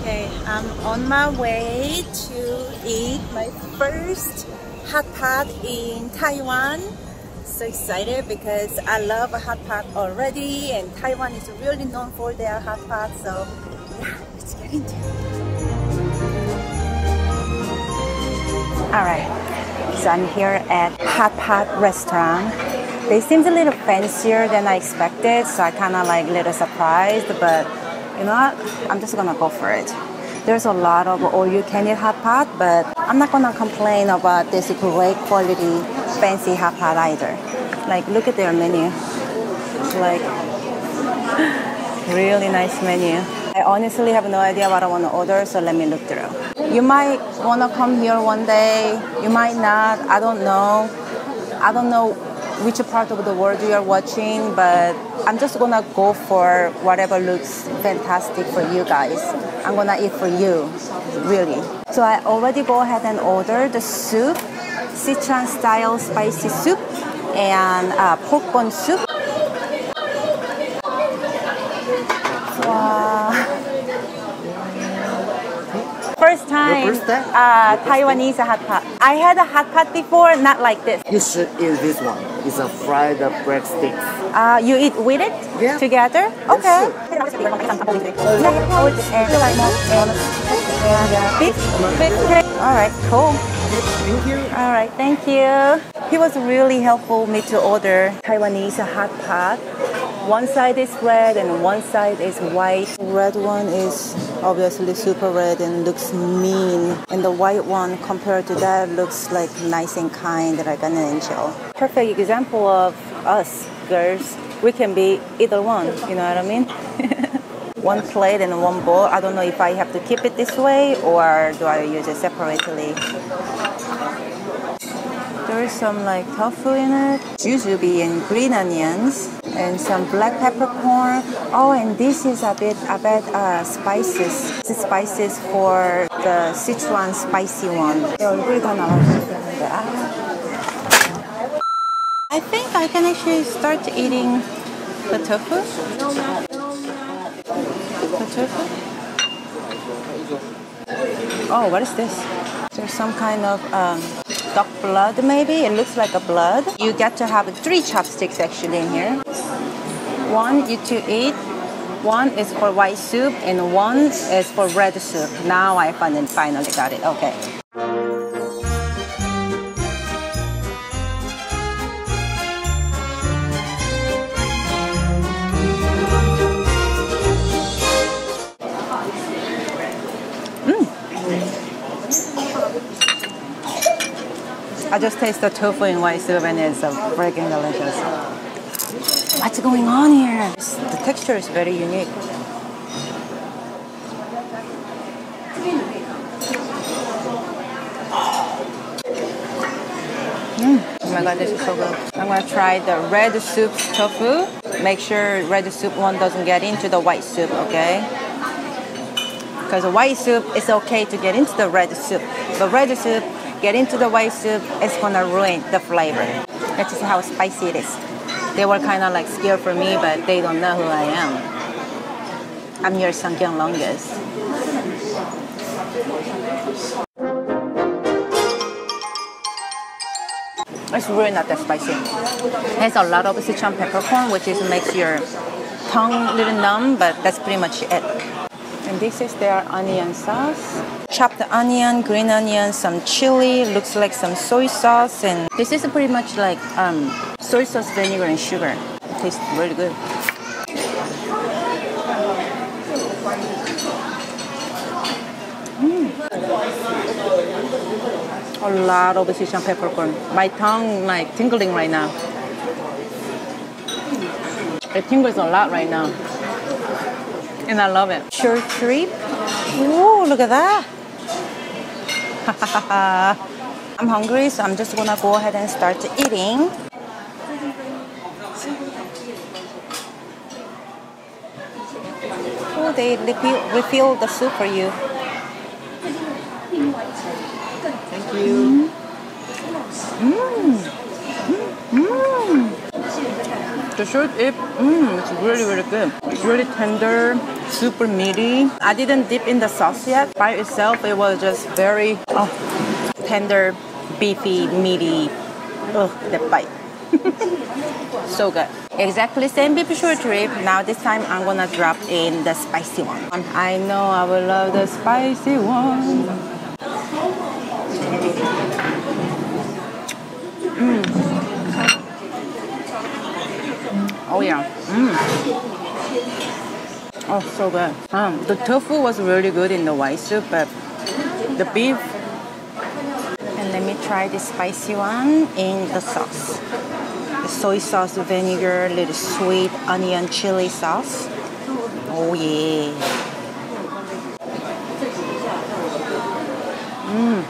Okay, I'm on my way to eat my first hot pot in Taiwan. So excited because I love a hot pot already and Taiwan is really known for their hot pot. So yeah, let's get into it. Alright, so I'm here at Hot Pot restaurant. They seems a little fancier than I expected, so I kind of like a little surprised, but you know what? I'm just gonna go for it. There's a lot of all-you-can-eat hot pot, but I'm not gonna complain about this great quality fancy hot pot either. Like, look at their menu. It's like really nice menu. I honestly have no idea what I want to order, so let me look through. You might want to come here one day. You might not. I don't know. I don't know which part of the world you are watching, but I'm just gonna go for whatever looks fantastic for you guys. I'm gonna eat for you, really. So I already go ahead and order the soup, Sichuan style spicy soup, and uh, pork bone soup. Wow. First time, first time? Uh, Taiwanese hot pot. I had a hot pot before, not like this. Should eat this one. It's a fried breadsticks. Uh, you eat with it Yeah. together? Okay. Yeah, and beef. Beef. All right, cool. Thank you. All right, thank you. He was really helpful me to order Taiwanese hot pot. One side is red and one side is white. Red one is obviously super red and looks mean. And the white one compared to that looks like nice and kind like an angel. Perfect example of us girls. We can be either one, you know what I mean? one plate and one bowl. I don't know if I have to keep it this way or do I use it separately. There is some like tofu in it, jujube and green onions, and some black peppercorn. Oh, and this is a bit, a bit uh, spices. This is spices for the Sichuan spicy one. 얼굴이 다 나왔어야 되는데, 아. I think I can actually start eating the tofu. The tofu. Oh, what is this? There's some kind of um, duck blood, maybe. It looks like a blood. You get to have three chopsticks actually in here. One you to eat. One is for white soup, and one is for red soup. Now I finally finally got it. Okay. I just taste the tofu in white soup and it's uh, freaking delicious. What's going on here? The texture is very unique. Mm. Oh my god, this is so good. I'm gonna try the red soup tofu. Make sure red soup one doesn't get into the white soup, okay? Because the white soup is okay to get into the red soup, but red soup get into the white soup, it's gonna ruin the flavor. That's just how spicy it is. They were kind of like scared for me, but they don't know who I am. I'm your Seonkyoung Longest. It's really not that spicy. It has a lot of Sichuan peppercorn, which is makes your tongue a little numb, but that's pretty much it. And this is their onion sauce. Chopped onion, green onion, some chili, looks like some soy sauce, and this is pretty much like um, soy sauce, vinegar, and sugar. It tastes really good. Mm. A lot of Sichuan peppercorn. My tongue like tingling right now. It tingles a lot right now and I love it. Sure creep. Ooh, look at that. I'm hungry, so I'm just gonna go ahead and start eating. Oh, they refill, the soup for you. Thank you. Mmm. Mmm. The short rib, mmm, it's really, really good. It's really tender, super meaty. I didn't dip in the sauce yet. By itself, it was just very oh, tender, beefy, meaty. Ugh, that bite. so good. Exactly same beef short. Now this time I'm gonna drop in the spicy one. I know I will love the spicy one. Oh yeah. Mm. Oh, so good. Um, the tofu was really good in the white soup, but the beef. And let me try the spicy one in the sauce. The soy sauce, vinegar, little sweet onion chili sauce. Oh yeah. Mmm.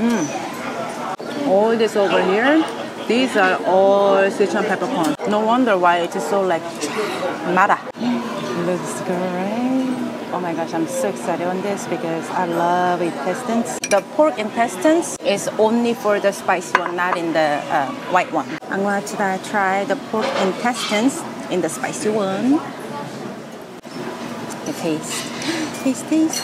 Mmm. All this over here these are all Sichuan peppercorns. No wonder why it is so like mara. Looks great. Oh my gosh, I'm so excited on this because I love intestines. The pork intestines is only for the spicy one, not in the uh, white one. I'm going to try the pork intestines in the spicy one. The taste. Taste, taste.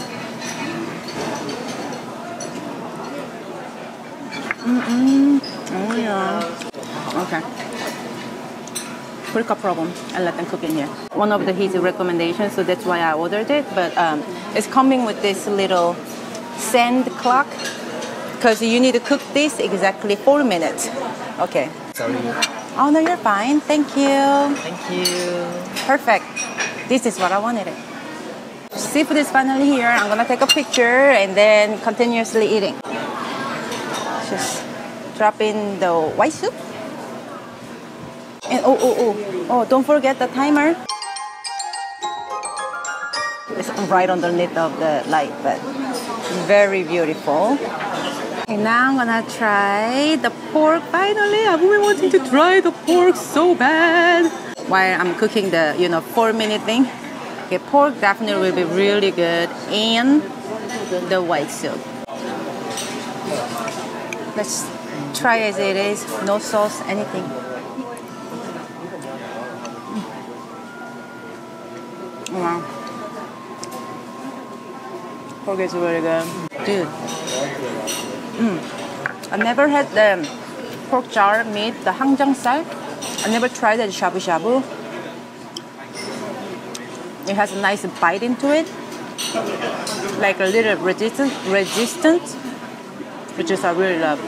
Mm-mm. Oh yeah. Quick problem and let them cook in here. One of the his recommendations, so that's why I ordered it. But um, it's coming with this little sand clock because you need to cook this exactly four minutes. Okay. Sorry. Oh no, you're fine. Thank you. Thank you. Perfect. This is what I wanted. Seafood is finally here. I'm gonna take a picture and then continuously eating. Just drop in the white soup. And oh, oh, oh, oh, don't forget the timer. It's right underneath of the light, but very beautiful. And now I'm gonna try the pork. Finally, I've been wanting to try the pork so bad. While I'm cooking the, you know, four minute thing. Okay, pork definitely will be really good. And the white soup. Let's try as it is, no sauce, anything. Pork is really good. Dude. Mm. I never had the pork jar meat, the hangjeongsal. I never tried the shabu shabu. It has a nice bite into it, like a little resistant, resistant, which is I really love.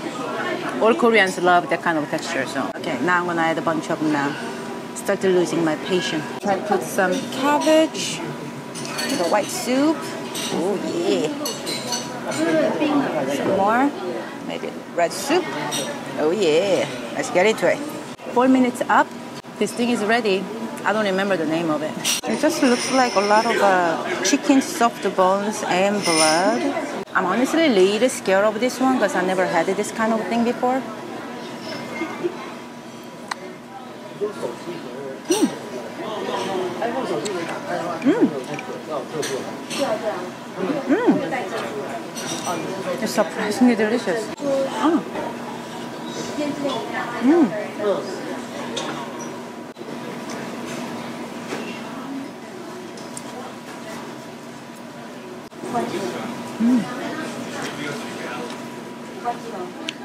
All Koreans love that kind of texture. So okay, now I'm gonna add a bunch of them now. Started losing my patience. Try to put some cabbage, the white soup. Oh yeah. Some more. Maybe red soup. Oh yeah. Let's get into it. Four minutes up. This thing is ready. I don't remember the name of it. It just looks like a lot of uh, chicken soft bones and blood. I'm honestly a little scared of this one because I never had this kind of thing before. Mm. Mm. Mm. It's surprisingly delicious. Oh. Mm. Mm.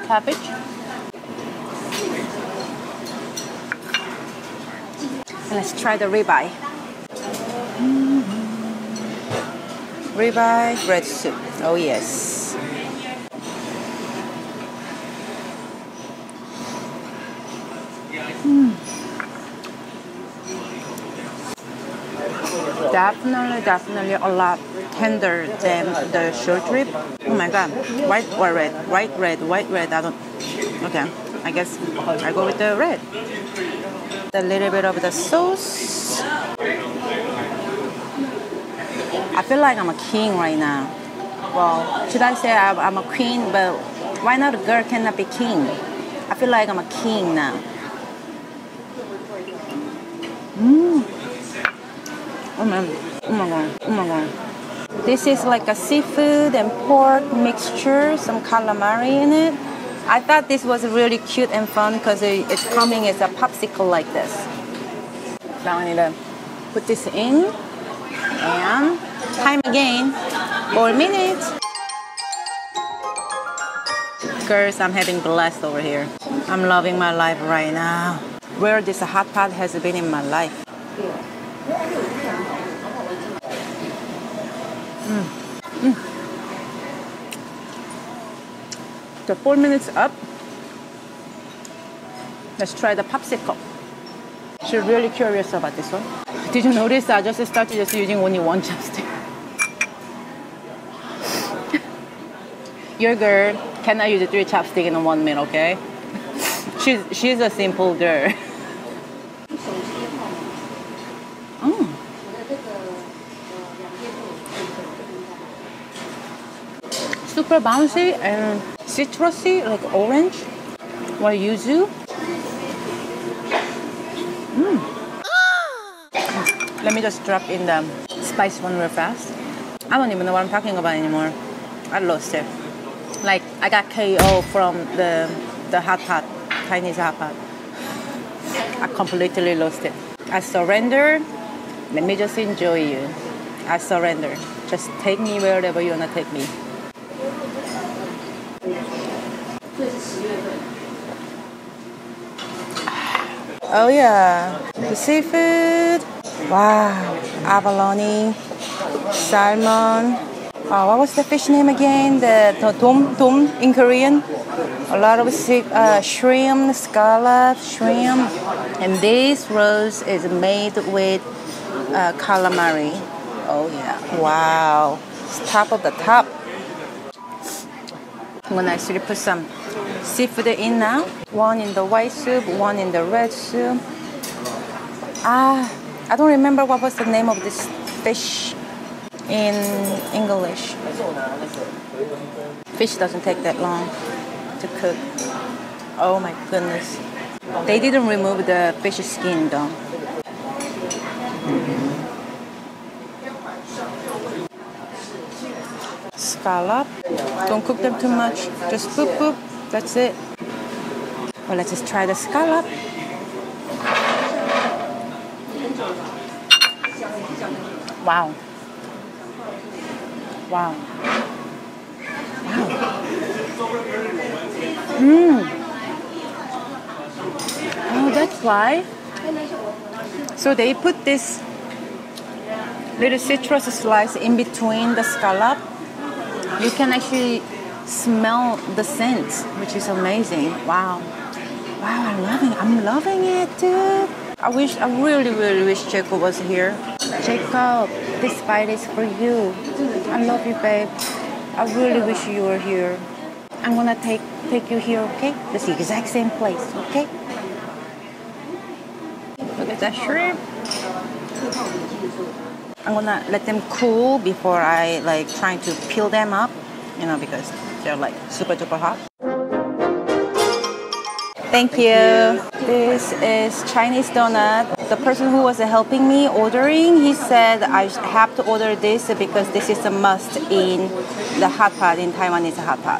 Cabbage. Let's try the ribeye. Ribeye red soup. Oh yes. Mm. Definitely, definitely a lot tender than the short rib. Oh my god, white or red? White, red, white, red. I don't. Okay, I guess I go with the red. A little bit of the sauce. I feel like I'm a king right now. Well, should I say I'm a queen? But why not a girl cannot be king? I feel like I'm a king now. Mmm. Oh man. Oh my god. Oh my god. This is like a seafood and pork mixture, some calamari in it. I thought this was really cute and fun because it's coming as a popsicle like this. Now I need to put this in and time again. Four minutes. Girls, I'm having blast over here. I'm loving my life right now. Where this hot pot has been in my life. The four minutes up. Let's try the popsicle. She's really curious about this one. Did you notice I just started just using only one chopstick? Your girl cannot use three chopsticks in one minute, okay? She's she's a simple girl. Mm. Super bouncy and citrusy, like orange or yuzu. Mm. Let me just drop in the spice one real fast. I don't even know what I'm talking about anymore. I lost it. Like I got KO from the the hot pot, Chinese hot pot. I completely lost it. I surrender. Let me just enjoy you. I surrender. Just take me wherever you wanna take me. Oh yeah, the seafood. Wow, abalone, salmon. Oh, what was the fish name again? The tom tom in Korean. A lot of uh, shrimp, scallop, shrimp, and this rose is made with uh, calamari. Oh yeah, wow, it's top of the top. I'm gonna actually put some seafood in now. One in the white soup, one in the red soup. Ah, I don't remember what was the name of this fish in English. Fish doesn't take that long to cook. Oh my goodness. They didn't remove the fish skin though. Scallop. Don't cook them too much. Just boop boop. That's it. Well, let's just try the scallop. Wow. Wow. Wow. Mmm. Oh, that's why. So they put this little citrus slice in between the scallop. You can actually smell the scent, which is amazing. Wow. Wow, I'm loving it. I'm loving it, dude. I wish, I really, really wish Jacob was here. Jacob, this bite is for you. I love you, babe. I really wish you were here. I'm gonna take take you here, okay? The exact same place, okay? Look at that shrimp. I'm gonna let them cool before I like trying to peel them up, you know, because they're like super duper hot. Thank you. This is Chinese donut. The person who was helping me ordering, he said I have to order this because this is a must in the hot pot in Taiwan. Is a hot pot.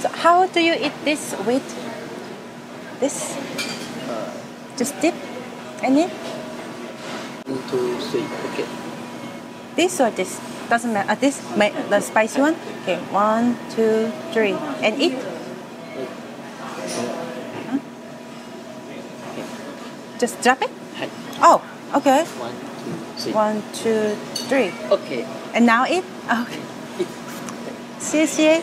So how do you eat this with this? Just dip in it. Two, three. Okay. This or this doesn't matter. Uh, this the spicy one. Okay, one, two, three, and eat. Just drop it? Hi. Oh, okay. One, two, three. Okay. And now it? Okay. See, see.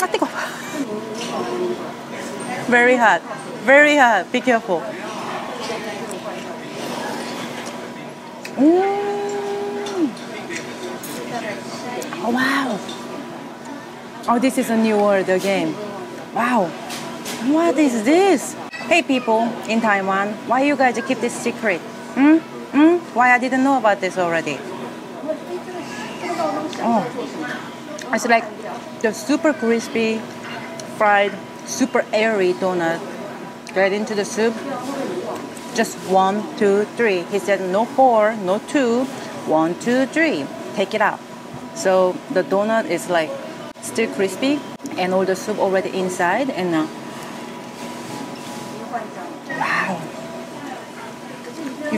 아, Very hot. Very hot. Be careful. Mm. Oh, wow. Oh, this is a new world again. Wow. What is this? Hey, people in Taiwan, why you guys keep this secret? Hmm? Hmm? Why I didn't know about this already? Oh, it's like the super crispy, fried, super airy donut. Get into the soup. Just one, two, three. He said no four, no two, one, two, three. Take it out. So the donut is like still crispy and all the soup already inside and uh,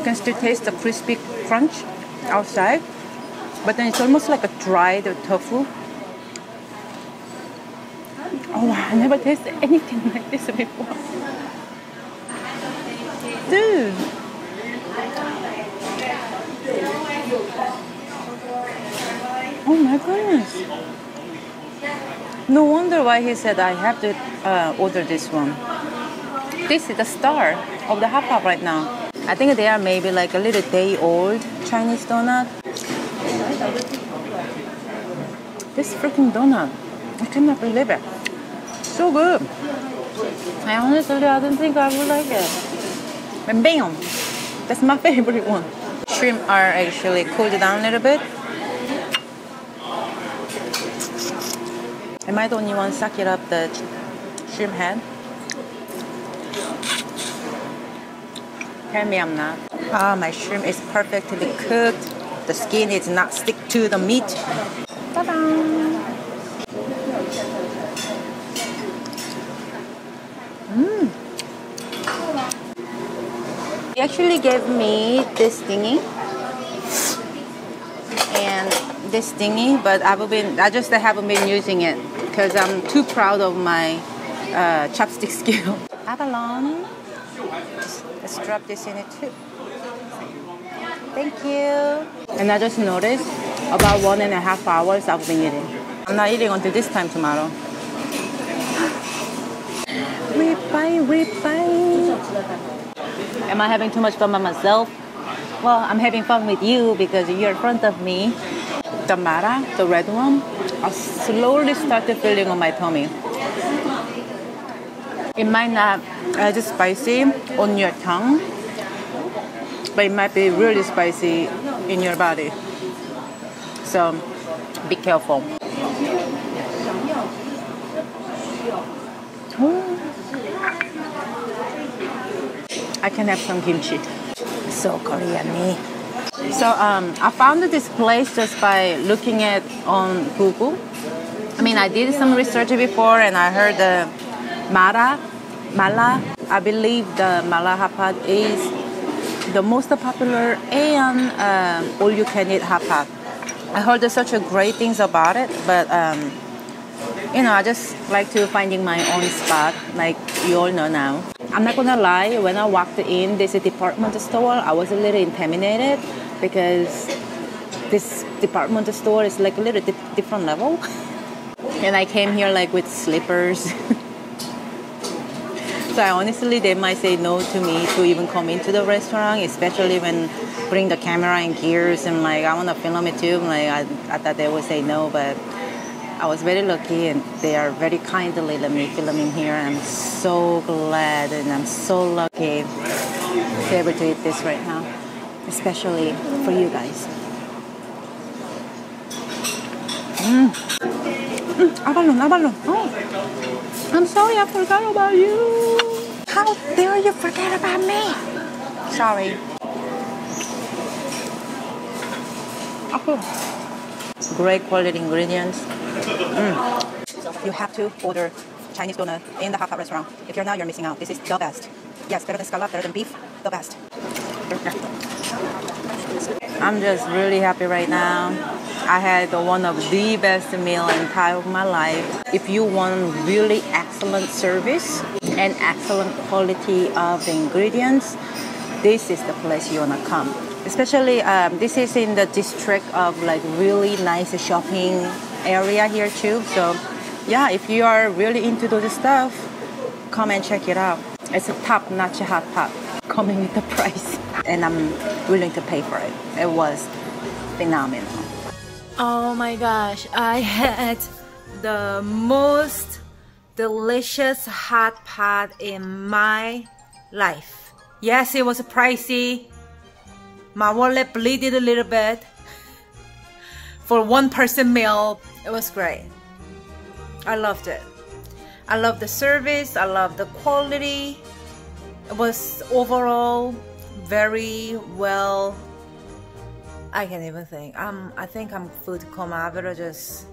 can still taste the crispy crunch outside, but then it's almost like a dried tofu. Oh, I never tasted anything like this before. Dude. Oh my goodness. No wonder why he said I have to uh, order this one. This is the star of the pot right now. I think they are maybe like a little day old Chinese donut. This freaking donut. I cannot believe it. So good. I honestly I didn't think I would like it. And bam! That's my favorite one. Shrimp are actually cooled down a little bit. Am I the only one sucking up the shrimp head? I'm. Ah, my shrimp is perfectly cooked. The skin is not stick to the meat. Ta-da! Mmm. He actually gave me this thingy and this thingy, but I've been I just haven't been using it because I'm too proud of my uh, chopstick skill. Abalone. Let's drop this in it too. Thank you. And I just noticed about one and a half hours I've been eating. I'm not eating until this time tomorrow. Ribeye, ribeye. Am I having too much fun by myself? Well, I'm having fun with you because you're in front of me. The mara, the red one, I slowly started feeling on my tummy. It might not as spicy on your tongue, but it might be really spicy in your body. So be careful. I can have some kimchi. So Korean me. So um, I found this place just by looking at on Google. I mean, I did some research before, and I heard the Mara, Mala. I believe the Mala pot is the most popular and um, all-you-can-eat hot pot. I heard there's such a great things about it, but um, you know, I just like to finding my own spot, like you all know now. I'm not gonna lie, when I walked in this department store, I was a little intimidated because this department store is like a little di- different level. and I came here like with slippers. so I honestly, they might say no to me to even come into the restaurant, especially when bring the camera and gears and like I wanna film it too. Like I, I thought they would say no, but I was very lucky and they are very kindly let me filming here. I'm so glad and I'm so lucky to be able to eat this right now, especially for you guys. Mm. Mm, abalone, abalone. Oh, I'm sorry, I forgot about you. How dare you forget about me? Sorry. Oh. Great quality ingredients. Mm. You have to order Chinese donut in the pot restaurant. If you're not, you're missing out. This is the best. Yes, better than scallop, better than beef, the best. I'm just really happy right now. I had one of the best meal in entire of my life. If you want really excellent service and excellent quality of the ingredients, this is the place you wanna come. Especially um, this is in the district of like really nice shopping area here too. So yeah, if you are really into those stuff, come and check it out. It's a top-notch hot pot coming with the price, and I'm willing to pay for it. It was phenomenal. Oh my gosh, I had the most delicious hot pot in my life. Yes, it was pricey. My wallet bleeded a little bit. For one person meal, it was great. I loved it. I love the service. I love the quality. It was overall very well. I can't even think. Um, I think I'm food coma. I better just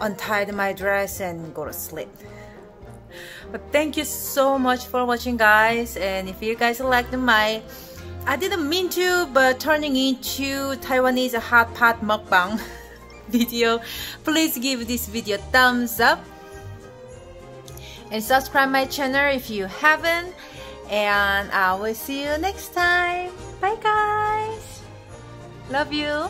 untie my dress and go to sleep. But thank you so much for watching, guys. And if you guys liked my I didn't mean to, but turning into Taiwanese hot pot mukbang video. Please give this video thumbs up and subscribe my channel if you haven't. And I will see you next time. Bye guys. Love you.